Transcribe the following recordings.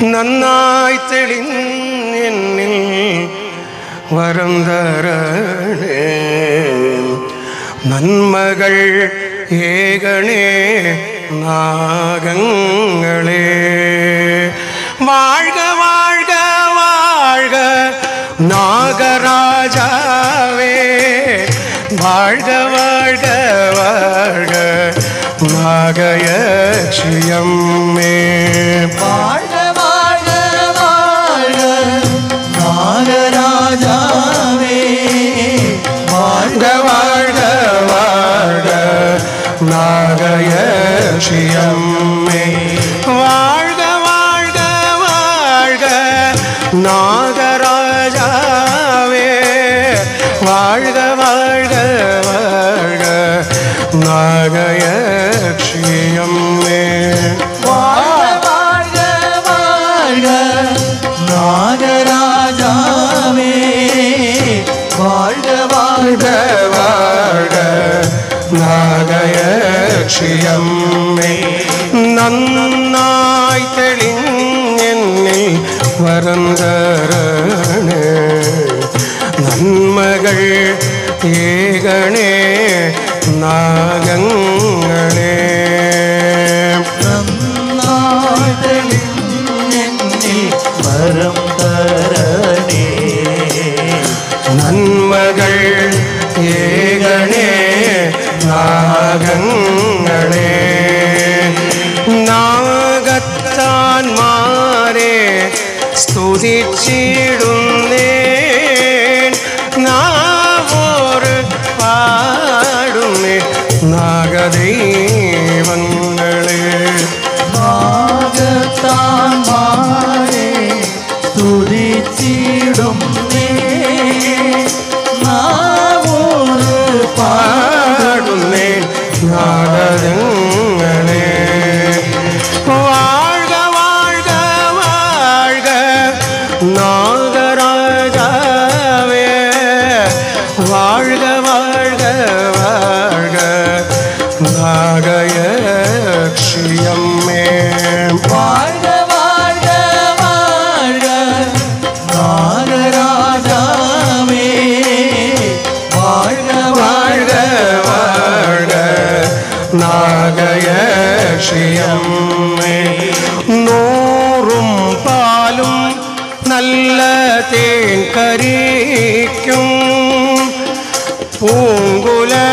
நன்னாய் தெளில் வரந்தரணே நன்மகள் ஏகனே நாகங்களே. வாழ்க வாழ்க வாழ்க நாகராஜாவே. வாழ்க வாழ்க வாழ்க. நாகயட்சியம்மே வாழ்க வாழ்க வாழ்க. நாகராஜாவே. வாழ்க வாழ்க வாழ்க. நாகயட்சியம்மே வாழ்க வாழ்க வாழ்க. நாகராஜாவே. வாழ்க ലക്ഷ്യമ്മേ നന്നായി തെളിഞ്ഞെന്നെ വരന്തരണേ നന്മകൾ ഏകണേ നാഗങ്ങളേ. ഏകണേ ഭാഗങ്ങളെ നാഗത്താന്മാരെ സ്തുതിച്ചിടും ലക്ഷ്യമ്മേ നൂറും പാലും നല്ല തേൻ കരീക്കും. പൂങ്കുലേ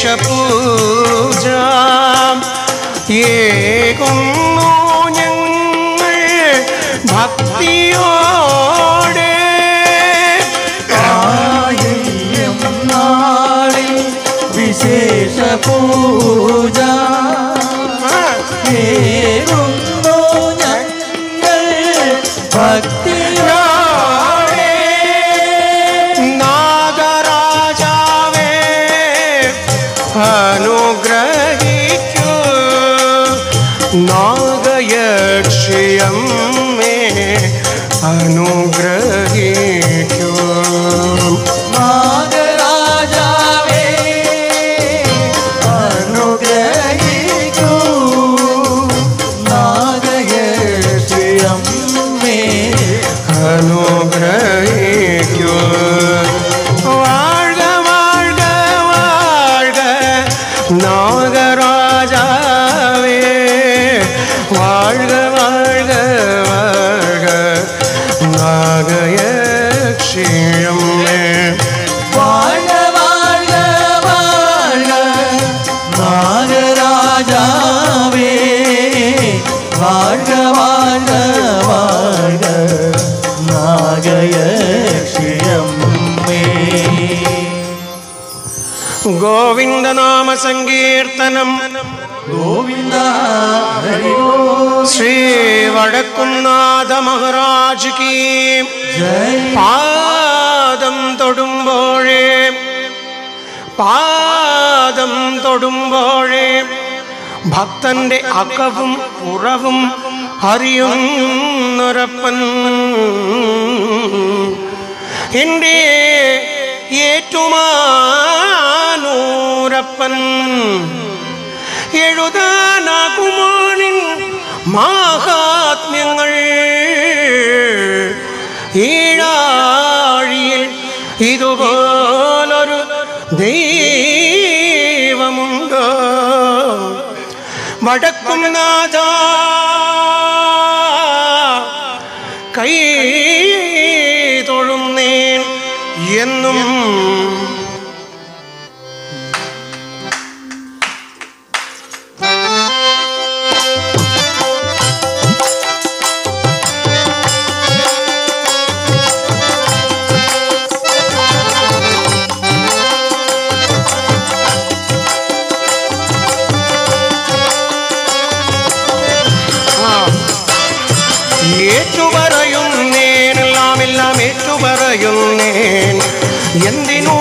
ವೇಷಪೂ അനുഗ്രഹിക്കൂ നാഗരാജാവേ അനുഗ്രഹിക്കൂ നാഗയശ്രീയമ്മേ നാഗയക്ഷിയമ്മേ വാഴ വാഴ വാഴ നാഗരാജാവേ വാഴ വാഴ വാഴ നാഗയക്ഷിയമ്മേ. ഗോവിന്ദനാമ സങ്കീർത്തനം ഗോവിന്ദ ശ്രീ വടക്കുംനാഥ മഹാരാജ് കീ പാദം തൊടുമ്പോഴേ പാദം തൊടുമ്പോഴേ ഭക്തന്റെ അകവും പുറവും അറിയുന്നൊരപ്പൻ. എന്റെ ഏറ്റുമാനൂരപ്പൻ എഴുതാനാകുമാണിൻ മാഹാത്മ്യങ്ങൾ. ഈഴാഴിയിൽ ഇതുപോലൊരു ദൈവമുണ്ടോ? വടക്കും നാഥ കൈ തൊഴുന്നേൻ എന്നും ಎಂದಿನೂ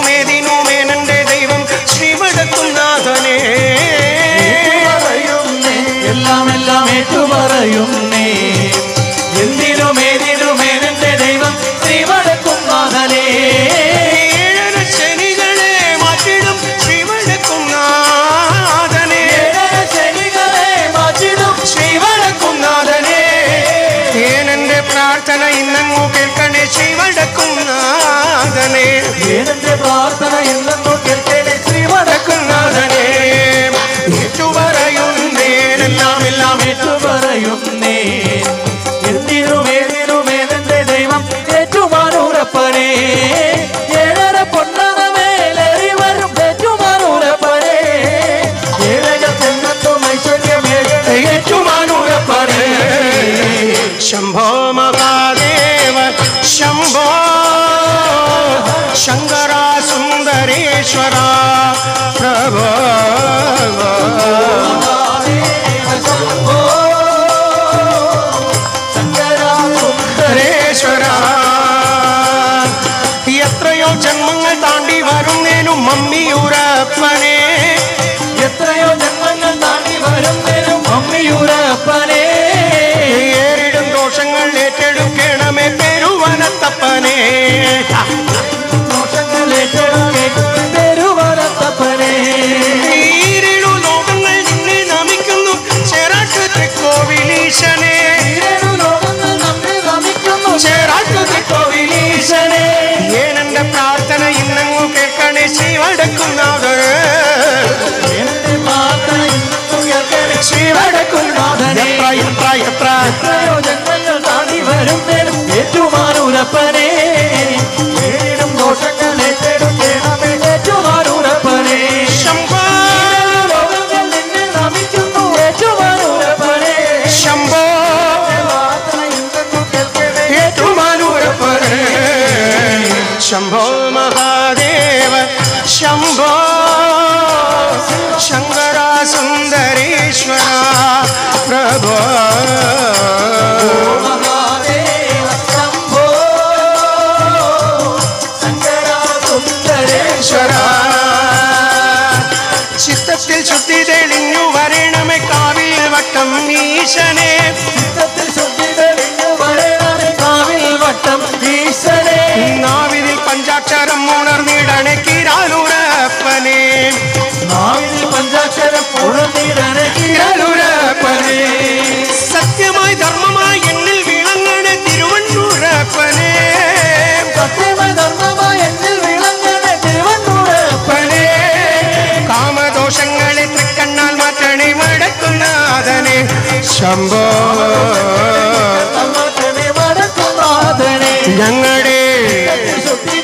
ഇന്നങ്ങു കേൾക്കണേ ശ്രീവടക്കുന്നാഥനേ ഏതെന്റെ പ്രാർത്ഥന എന്നെന്നോ കേൾക്കണേ ശ്രീവടക്കുന്നാഥനേ ശ്രീവടക്കുന്നാഥനേ ഏറ്റുപറയുന്നേൻ എല്ലാം എല്ലാം ഏറ്റു പറയുന്നേ എന്തിനും ഏതിനും ഏതെന്റെ ദൈവം ഏറ്റുമാനൂരപ്പനേ ഏഴര പൊന്നറ മേലേറി വരും ഏറ്റുമാനൂരപ്പനേ ഏഴര ചെന്നത്തും ഐശ്വര്യമേഴ ഏറ്റുമാനൂരപ്പനേ ശംഭോ മഹാദേവ സുന്ദരേശ്വര പ്രഭോ എത്രയോ ജന്മങ്ങൾ താണ്ടി വരുന്നേനും മമ്മിയൂരപ്പനെ ശംഭോ. ഞങ്ങളുടെ ശുദ്ധി